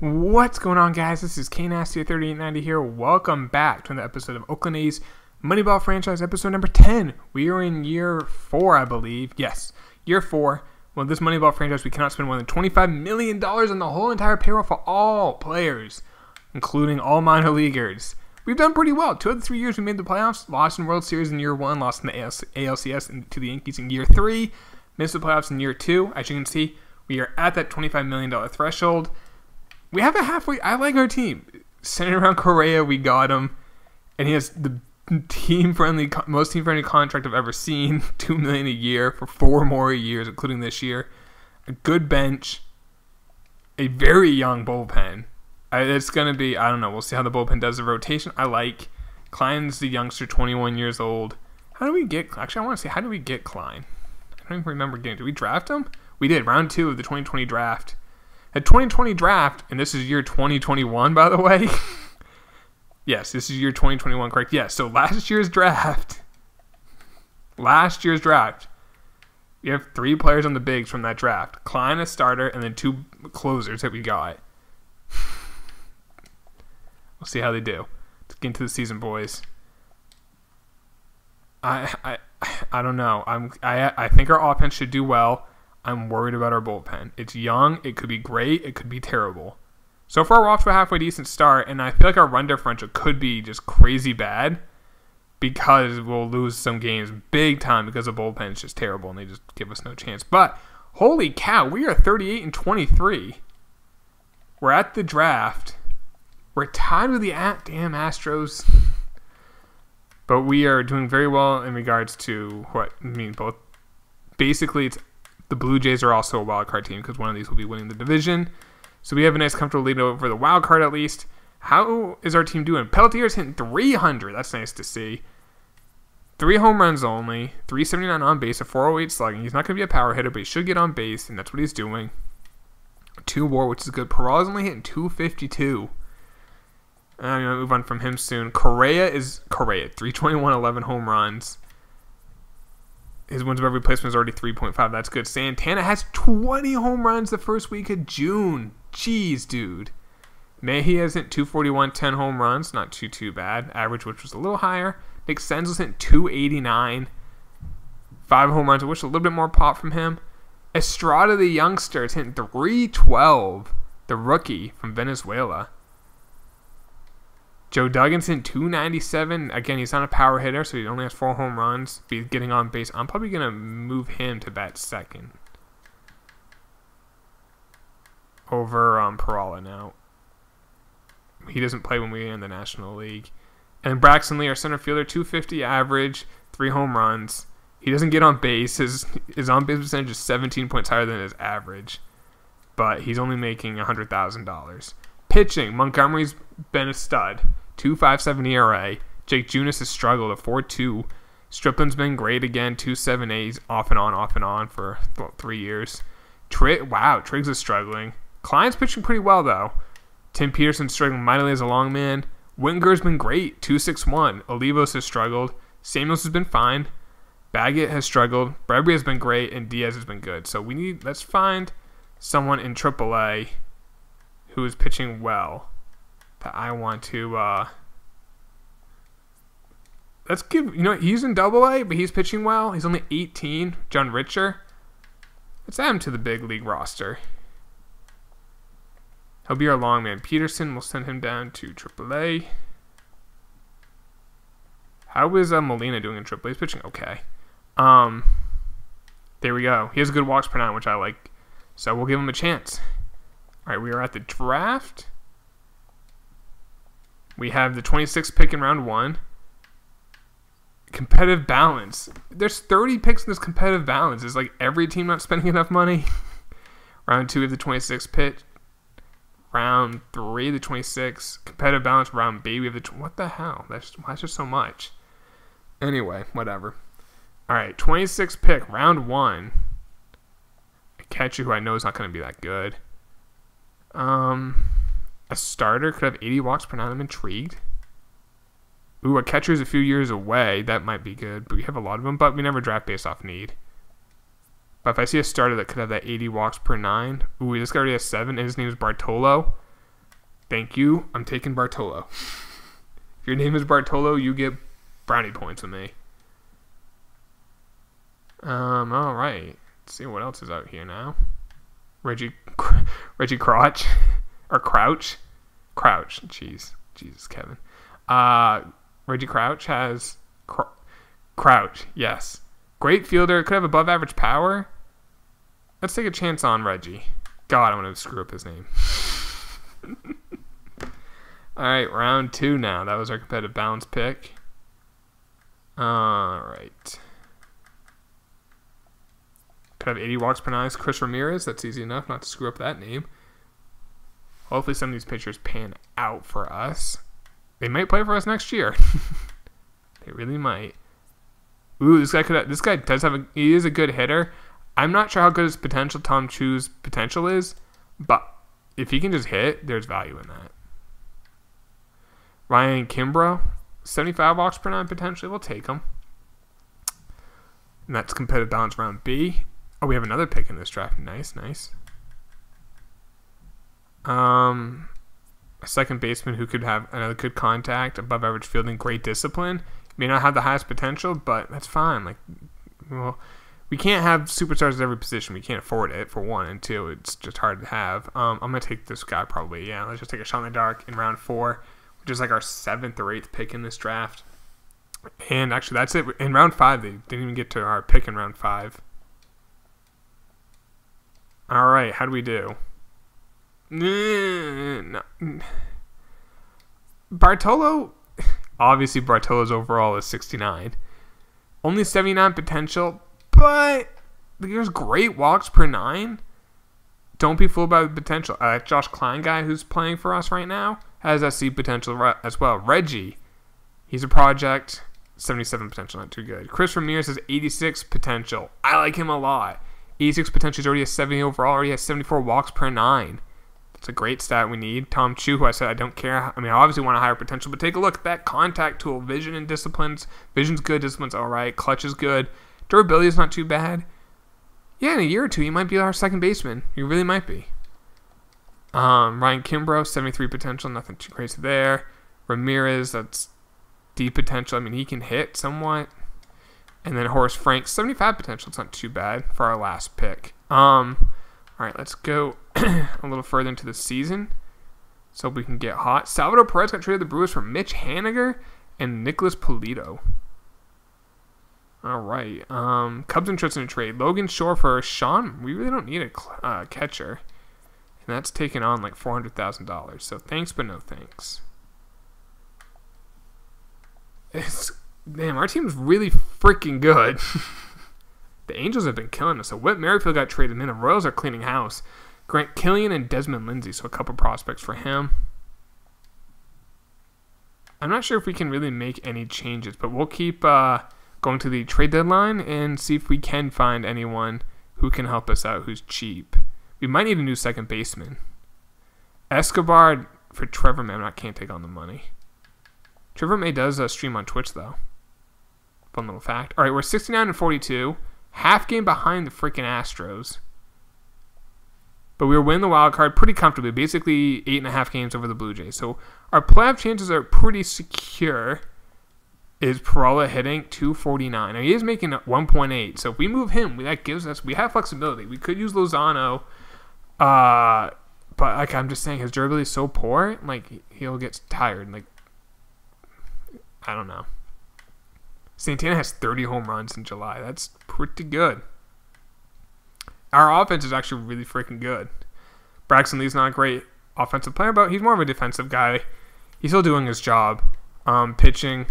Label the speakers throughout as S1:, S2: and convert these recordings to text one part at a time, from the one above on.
S1: What's going on, guys? This is K Nasty 3890 here. Welcome back to another episode of Oakland A's Moneyball franchise, episode number 10. We are in year four, I believe. Yes, year four. Well, this Moneyball franchise, we cannot spend more than $25 million on the whole entire payroll for all players, including all minor leaguers. We've done pretty well. Two of the three years we made the playoffs, lost in World Series in year one, lost in the ALCS to the Yankees in year three, missed the playoffs in year two. As you can see, we are at that $25 million threshold we have a halfway. I like our team. Centered around Correa, we got him, and he has the team friendly, most team friendly contract I've ever seen. Two million a year for four more years, including this year. A good bench, a very young bullpen. It's gonna be. I don't know. We'll see how the bullpen does the rotation. I like Klein's the youngster, 21 years old. How do we get? Actually, I want to say how do we get Klein? I don't even remember getting. Did we draft him? We did. Round two of the 2020 draft. A 2020 draft, and this is year 2021, by the way. yes, this is year 2021, correct? Yes, so last year's draft, last year's draft, you have three players on the bigs from that draft Klein, a starter, and then two closers that we got. we'll see how they do. Let's get into the season, boys. I, I, I don't know. I'm, I, I think our offense should do well. I'm worried about our bullpen. It's young. It could be great. It could be terrible. So far, we're off to a halfway decent start, and I feel like our run differential could be just crazy bad because we'll lose some games big time because the bullpen is just terrible and they just give us no chance. But holy cow, we are 38 and 23. We're at the draft. We're tied with the damn Astros. But we are doing very well in regards to what I mean both basically it's the Blue Jays are also a wild card team because one of these will be winning the division. So we have a nice comfortable lead over the wild card at least. How is our team doing? Pelletier's hitting 300. That's nice to see. Three home runs only, 379 on base, a 408 slugging. He's not going to be a power hitter, but he should get on base, and that's what he's doing. Two war, which is good. Peralta's only hitting 252. I'm going to move on from him soon. Correa is Correa, 321, 11 home runs his wins above replacement is already 3.5. That's good. Santana has 20 home runs the first week of June. Jeez, dude. Mejia has hit 241, 10 home runs. Not too, too bad. Average, which was a little higher. Nick Senzel's hit 289. Five home runs. I wish a little bit more pop from him. Estrada, the youngster, is hitting 312. The rookie from Venezuela. Joe Dugganson, 297. Again, he's not a power hitter, so he only has four home runs. He's getting on base. I'm probably going to move him to bat second. Over um, Peralta now. He doesn't play when we're in the National League. And Braxton Lee, our center fielder, 250 average, three home runs. He doesn't get on base. His, his on base percentage is 17 points higher than his average. But he's only making $100,000. Pitching, Montgomery's been a stud. 2.57 ERA. Jake Junis has struggled at 4.2. Stripling's been great again, 2.78. He's off and on, off and on for about three years. Tri- wow, Triggs is struggling. Klein's pitching pretty well though. Tim Peterson's struggling mightily as a long man. Winger's been great, 2.61. Olivos has struggled. Samuels has been fine. Baggett has struggled. Bradbury has been great, and Diaz has been good. So we need let's find someone in AAA who is pitching well that I want to. Uh, let's give you know he's in Double A, but he's pitching well. He's only 18. John Richer. Let's add him to the big league roster. He'll be our long man. Peterson, we'll send him down to Triple A. How is uh, Molina doing in AAA? He's pitching okay. Um, there we go. He has good walks per nine, which I like. So we'll give him a chance. All right, we are at the draft. We have the 26th pick in round one. Competitive balance. There's 30 picks in this competitive balance. Is like every team not spending enough money? round two of the 26th pick. Round three, the 26th. Competitive balance. Round B, we have the. What the hell? That's, that's just so much. Anyway, whatever. All right, 26th pick, round one. A catcher who I know is not going to be that good. Um, a starter could have 80 walks per nine. I'm intrigued. Ooh, a catcher's a few years away. That might be good, but we have a lot of them. But we never draft based off need. But if I see a starter that could have that 80 walks per nine, ooh, this guy already has seven. and His name is Bartolo. Thank you. I'm taking Bartolo. if your name is Bartolo, you get brownie points with me. Um, all right. Let's see what else is out here now. Reggie, Reggie Crouch, or Crouch, Crouch. Jeez, Jesus, Kevin. Uh, Reggie Crouch has Cr- Crouch. Yes, great fielder. Could have above average power. Let's take a chance on Reggie. God, I'm gonna screw up his name. All right, round two now. That was our competitive balance pick. All right. Could have 80 walks per nine. Chris Ramirez. That's easy enough not to screw up that name. Hopefully, some of these pitchers pan out for us. They might play for us next year. they really might. Ooh, this guy could. Have, this guy does have a. He is a good hitter. I'm not sure how good his potential, Tom Chu's potential is, but if he can just hit, there's value in that. Ryan Kimbrough, 75 walks per nine potentially. We'll take him. And that's competitive balance round B. Oh, we have another pick in this draft. Nice, nice. Um, a second baseman who could have another good contact, above average fielding, great discipline. May not have the highest potential, but that's fine. Like, well, we can't have superstars at every position. We can't afford it for one, and two, it's just hard to have. Um, I'm gonna take this guy probably. Yeah, let's just take a shot in the dark in round four, which is like our seventh or eighth pick in this draft. And actually, that's it. In round five, they didn't even get to our pick in round five. All right, how do we do? Bartolo, obviously Bartolo's overall is 69. Only 79 potential, but there's great walks per nine. Don't be fooled by the potential. Uh, Josh Klein guy who's playing for us right now has SC potential as well. Reggie, he's a project, 77 potential, not too good. Chris Ramirez has 86 potential. I like him a lot. 86 potential He's already a 70 overall, already has 74 walks per nine. That's a great stat we need. Tom Chu, who I said I don't care. I mean, I obviously want a higher potential, but take a look at that contact tool. Vision and disciplines. Vision's good, discipline's all right. Clutch is good. Durability is not too bad. Yeah, in a year or two, he might be our second baseman. He really might be. Um, Ryan Kimbrough, 73 potential, nothing too crazy there. Ramirez, that's deep potential. I mean, he can hit somewhat. And then Horace Frank, 75 potential. It's not too bad for our last pick. Um, all right, let's go a little further into the season so we can get hot. Salvador Perez got traded to the Brewers for Mitch Haniger and Nicholas Polito. All right. Um, Cubs interested in a trade. Logan Shore for Sean. We really don't need a uh, catcher. And that's taking on like $400,000. So thanks, but no thanks. It's Damn, our team's really freaking good. the Angels have been killing us. So Whit Merrifield got traded in. The Royals are cleaning house. Grant Killian and Desmond Lindsay, so a couple prospects for him. I'm not sure if we can really make any changes, but we'll keep uh, going to the trade deadline and see if we can find anyone who can help us out who's cheap. We might need a new second baseman. Escobar for Trevor May. I can't take on the money. Trevor May does uh, stream on Twitch though. Fun little fact. All right, we're 69 and 42, half game behind the freaking Astros. But we were winning the wild card pretty comfortably, basically eight and a half games over the Blue Jays. So our playoff chances are pretty secure. Is Peralta hitting 249? Now he is making 1.8. So if we move him, that gives us we have flexibility. We could use Lozano, uh, but like I'm just saying, his durability is so poor. Like he'll get tired. Like I don't know. Santana has 30 home runs in July. That's pretty good. Our offense is actually really freaking good. Braxton Lee's not a great offensive player, but he's more of a defensive guy. He's still doing his job. Um, pitching,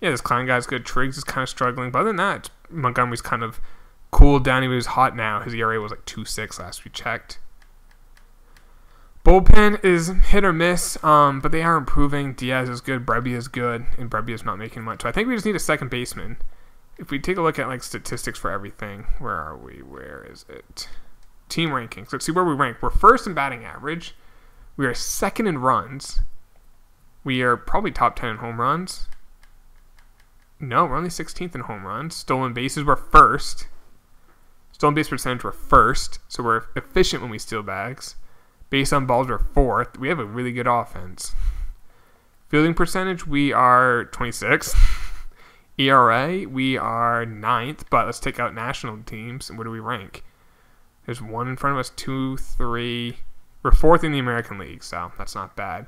S1: yeah, this Klein guy's good. Triggs is kind of struggling, but other than that, Montgomery's kind of cooled down. He was hot now. His ERA was like two six last we checked. Bullpen is hit or miss, um, but they are improving. Diaz is good, Brebbia is good, and Brebbia is not making much. So I think we just need a second baseman. If we take a look at like statistics for everything, where are we? Where is it? Team rankings. Let's see where we rank. We're first in batting average. We are second in runs. We are probably top 10 in home runs. No, we're only 16th in home runs. Stolen bases, we're first. Stolen base percentage, we're first. So we're efficient when we steal bags. Based on balls, we're fourth. We have a really good offense. Fielding percentage, we are 26. ERA, we are ninth, but let's take out national teams. And where do we rank? There's one in front of us, two, three. We're fourth in the American League, so that's not bad.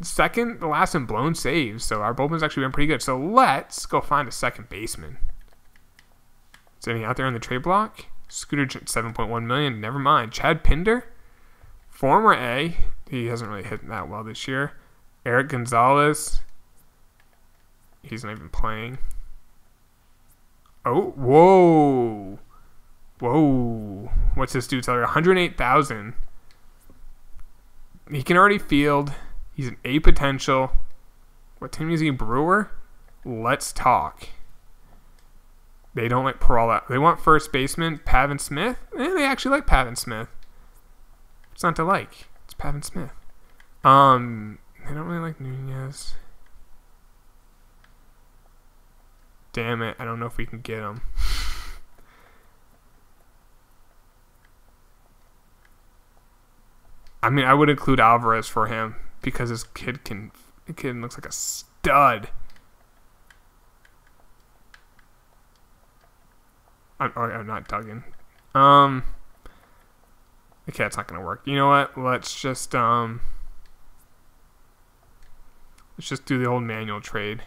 S1: Second, the last in blown saves, so our bullpen's actually been pretty good. So let's go find a second baseman. Is anything out there on the trade block? Scooter 7.1 million. Never mind. Chad Pinder, former A. He hasn't really hit that well this year. Eric Gonzalez. He's not even playing. Oh, whoa. Whoa. What's this dude's salary? 108,000. He can already field. He's an A potential. What team is he? Brewer? Let's talk. They don't like Peralta. They want first baseman Pavin Smith. Eh, they actually like Pavin Smith. It's not to like. It's Pavin Smith. Um, they don't really like Nunez. Damn it! I don't know if we can get him. I mean, I would include Alvarez for him because this kid can. The kid looks like a stud. I'm, oh, I'm not Duggan. Um. Okay, that's not gonna work. You know what? Let's just um. Let's just do the old manual trade.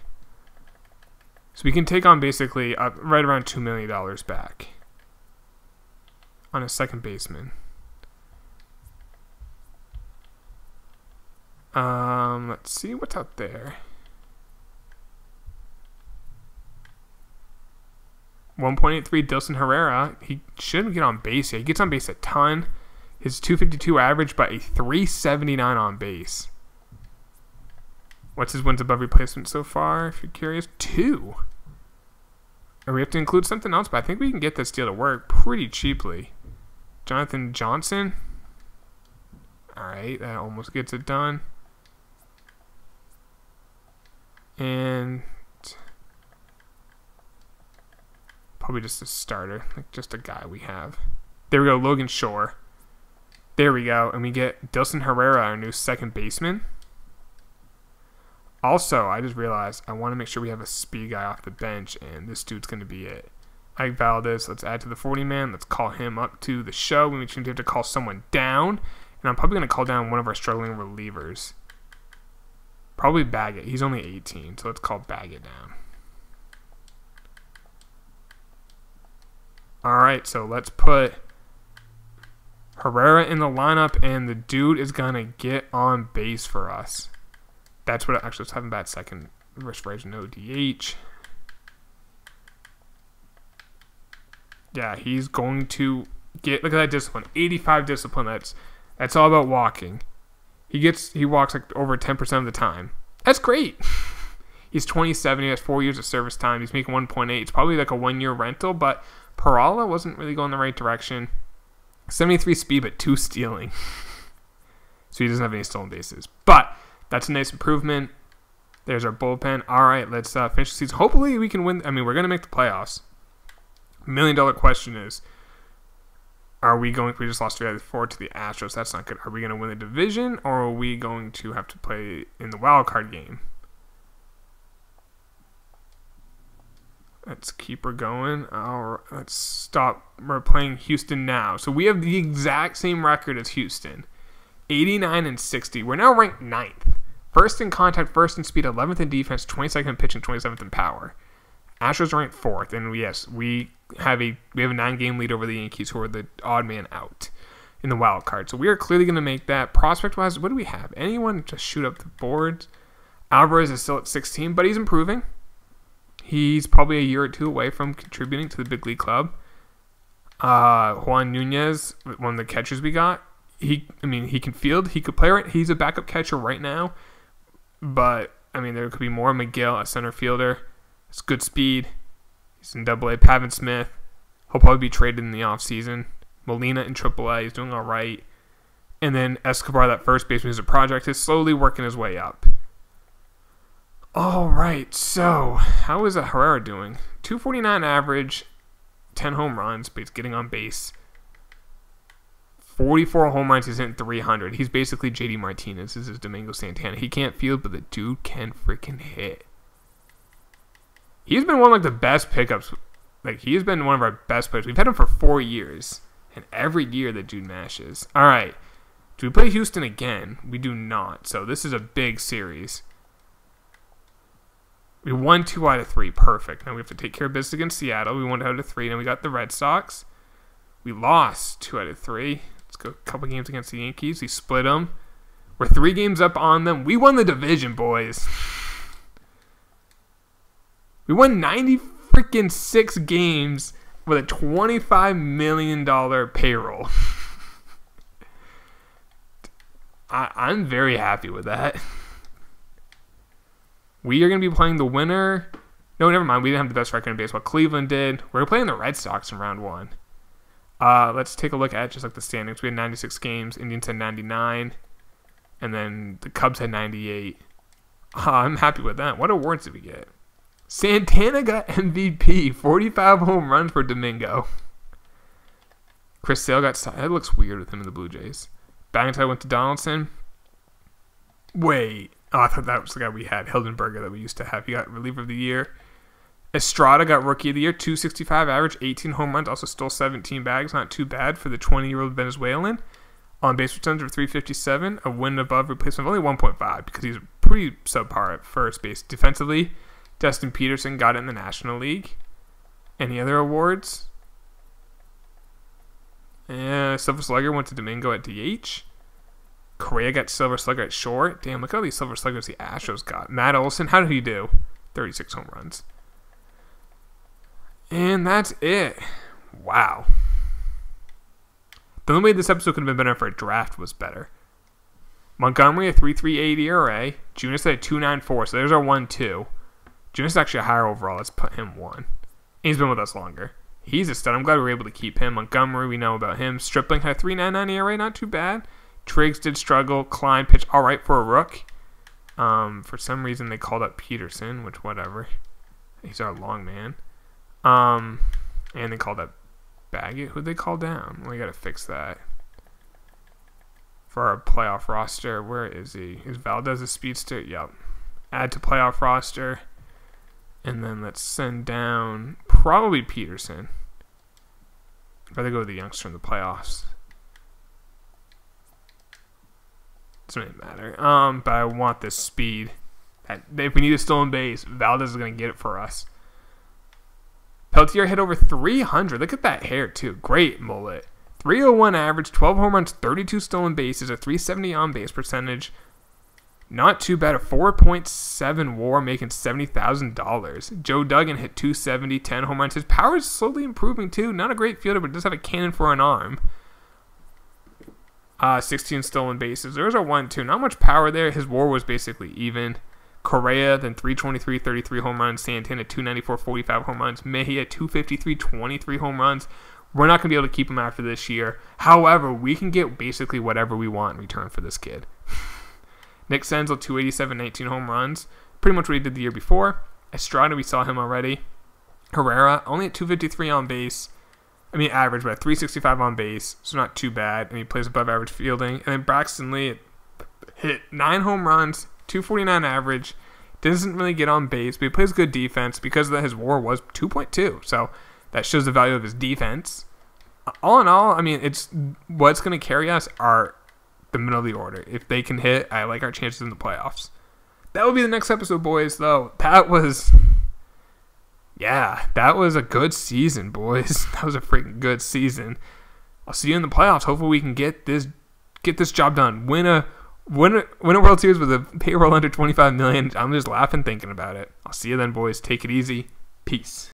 S1: So we can take on basically uh, right around two million dollars back on a second baseman. Um, let's see what's out there. 1.83 Dilson Herrera. He shouldn't get on base He gets on base a ton. His 252 average, but a 379 on base. What's his wins above replacement so far, if you're curious? Two. And we have to include something else, but I think we can get this deal to work pretty cheaply. Jonathan Johnson. Alright, that almost gets it done. And Probably just a starter, like just a guy we have. There we go, Logan Shore. There we go, and we get Dilson Herrera, our new second baseman. Also, I just realized I want to make sure we have a speed guy off the bench, and this dude's going to be it. Ike Valdez, let's add to the 40 man. Let's call him up to the show. We need to have to call someone down, and I'm probably going to call down one of our struggling relievers. Probably Baggett. He's only 18, so let's call Baggett down. All right, so let's put Herrera in the lineup, and the dude is gonna get on base for us. That's what actually let's have him bat second. Reverse Braves no DH. Yeah, he's going to get look at that discipline. 85 discipline. That's that's all about walking. He gets he walks like over 10% of the time. That's great. He's 27. He has four years of service time. He's making 1.8. It's probably like a one year rental, but Peralta wasn't really going the right direction. 73 speed, but two stealing. so he doesn't have any stolen bases. But that's a nice improvement. There's our bullpen. All right, let's uh, finish the season. Hopefully, we can win. I mean, we're going to make the playoffs. Million dollar question is are we going we just lost 3 out of 4 to the Astros that's not good are we going to win the division or are we going to have to play in the wild card game Let's keep her going. Our, let's stop. We're playing Houston now. So we have the exact same record as Houston 89 and 60. We're now ranked ninth. First in contact, first in speed, 11th in defense, 22nd in pitching, 27th in power. Astros ranked fourth, and yes, we have a we have a nine game lead over the Yankees, who are the odd man out in the wild card. So we are clearly going to make that. Prospect wise, what do we have? Anyone to shoot up the boards? Alvarez is still at 16, but he's improving. He's probably a year or two away from contributing to the big league club. Uh, Juan Nunez, one of the catchers we got, he, I mean, he can field. He could play right. He's a backup catcher right now, but I mean, there could be more. McGill, a center fielder, it's good speed. He's in Double A. Pavin Smith, he'll probably be traded in the offseason. Molina in Triple A, he's doing all right. And then Escobar, that first baseman, is a project, is slowly working his way up. All right, so how is a Herrera doing? 249 average, 10 home runs, but he's getting on base. 44 home runs. He's hitting 300. He's basically JD Martinez. This is Domingo Santana. He can't field, but the dude can freaking hit. He's been one of like the best pickups. Like he has been one of our best players. We've had him for four years, and every year the dude mashes. All right, do we play Houston again? We do not. So this is a big series. We won two out of three. Perfect. Now we have to take care of business against Seattle. We won out of three. Then we got the Red Sox. We lost two out of three. Let's go a couple games against the Yankees. We split them. We're three games up on them. We won the division, boys. We won 90 freaking six games with a $25 million payroll. I, I'm very happy with that. We are going to be playing the winner. No, never mind. We didn't have the best record in baseball. Cleveland did. We're playing the Red Sox in round one. Uh, let's take a look at just like the standings. We had 96 games. Indians had 99. And then the Cubs had 98. Uh, I'm happy with that. What awards did we get? Santana got MVP. 45 home runs for Domingo. Chris Sale got. That looks weird with him in the Blue Jays. Batting went to Donaldson. Wait. Oh, I thought that was the guy we had, Hildenberger, that we used to have. He got reliever of the year. Estrada got rookie of the year, 265 average, 18 home runs, also stole 17 bags. Not too bad for the 20 year old Venezuelan. On base percentage of 357, a win above replacement of only 1.5 because he's pretty subpar at first base. Defensively, Dustin Peterson got it in the National League. Any other awards? Yeah, Silver Slugger went to Domingo at DH. Correa got Silver Slugger at short. Damn, look at all these Silver Sluggers the Astros got. Matt Olson, how did he do? 36 home runs. And that's it. Wow. The only way this episode could have been better if our draft was better. Montgomery a 3.38 ERA. Junis at 2.94. So there's our 1-2. Junis is actually a higher overall. Let's put him one. He's been with us longer. He's a stud. I'm glad we were able to keep him. Montgomery, we know about him. Stripling had a 3.99 ERA. Not too bad. Triggs did struggle. Klein pitched all right for a rook. Um, for some reason they called up Peterson, which whatever. He's our long man. Um, and they called up Baggett. Who'd they call down? We gotta fix that. For our playoff roster, where is he? Is Valdez a speedster? Yep. Add to playoff roster. And then let's send down probably Peterson. I'd rather go with the youngster in the playoffs. Doesn't really matter. Um, but I want this speed. If we need a stolen base, Valdez is going to get it for us. Peltier hit over 300. Look at that hair, too. Great mullet. 301 average, 12 home runs, 32 stolen bases, a 370 on base percentage. Not too bad. A 4.7 war making $70,000. Joe Duggan hit 270, 10 home runs. His power is slowly improving, too. Not a great fielder, but does have a cannon for an arm. Uh, 16 stolen bases. There's a 1 2. Not much power there. His war was basically even. Correa, then 323, 33 home runs. Santana, 294, 45 home runs. Mejia, 253, 23 home runs. We're not going to be able to keep him after this year. However, we can get basically whatever we want in return for this kid. Nick Senzel, 287, 19 home runs. Pretty much what he did the year before. Estrada, we saw him already. Herrera, only at 253 on base. I mean, average, but 365 on base, so not too bad. And he plays above average fielding. And then Braxton Lee hit nine home runs, 249 average. Doesn't really get on base, but he plays good defense because that. his WAR was 2.2. So that shows the value of his defense. All in all, I mean, it's what's going to carry us are the middle of the order. If they can hit, I like our chances in the playoffs. That will be the next episode, boys. Though that was yeah, that was a good season, boys. That was a freaking good season. I'll see you in the playoffs. Hopefully, we can get this get this job done. Win a win a, World Series with a payroll under 25 million. I'm just laughing thinking about it. I'll see you then, boys. Take it easy. Peace.